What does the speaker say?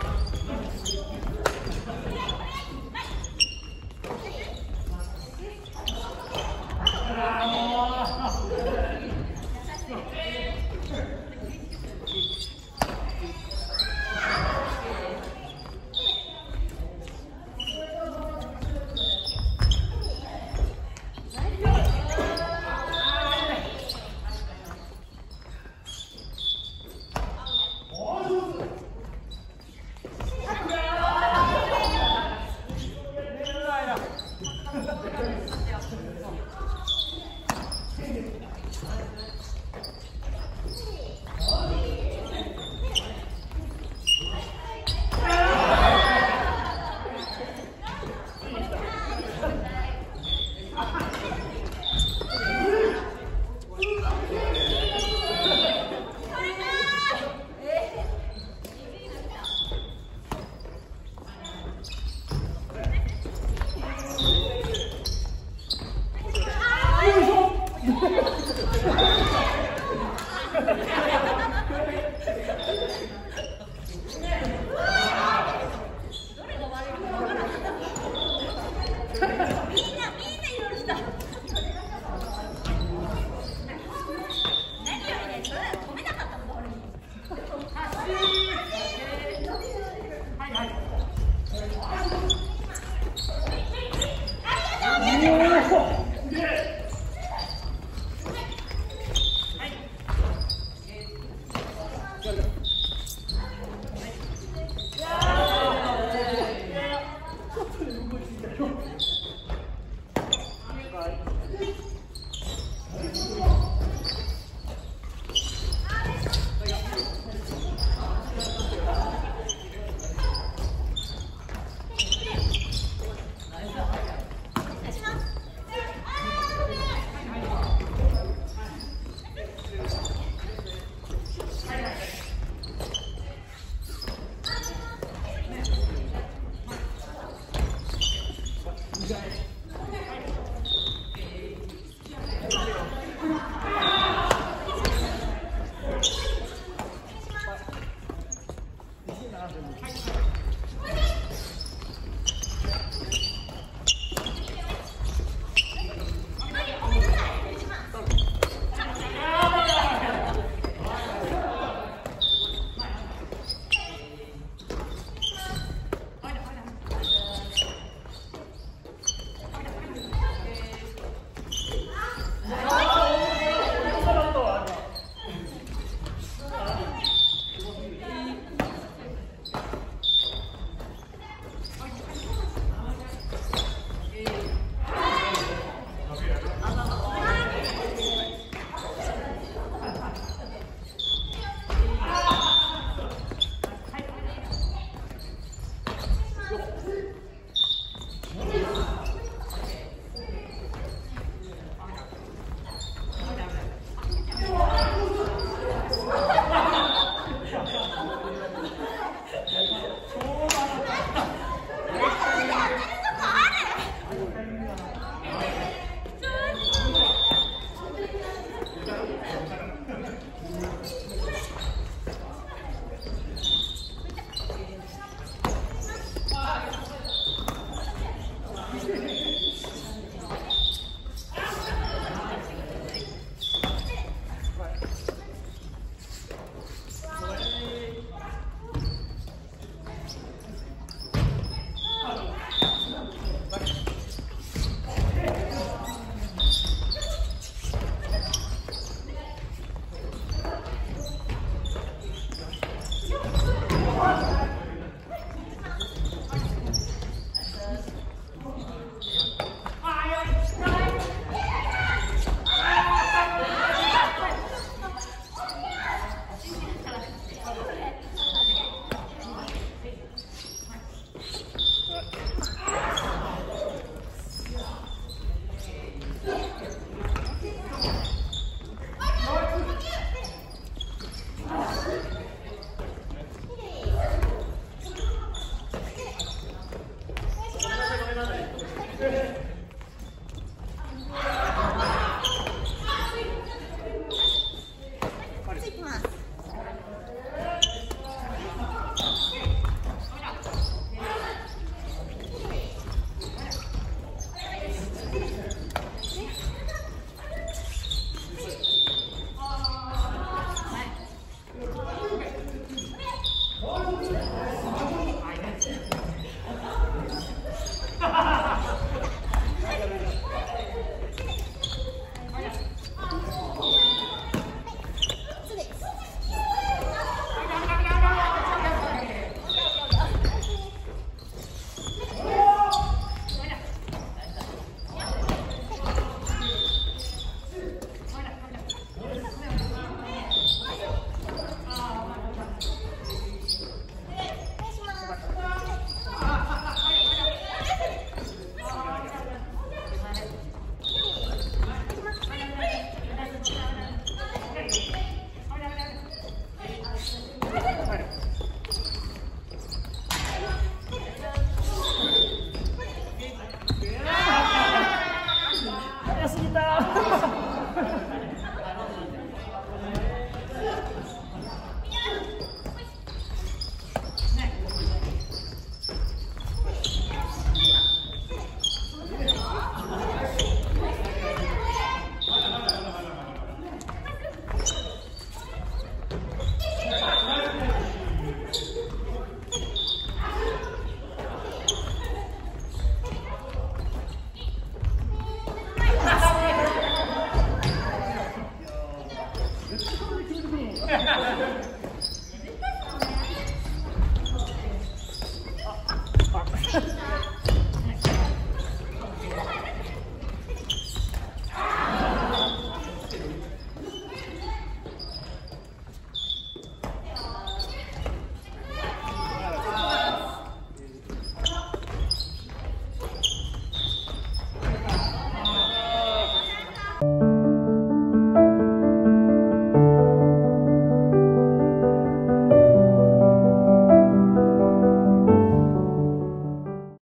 Yeah. Yes.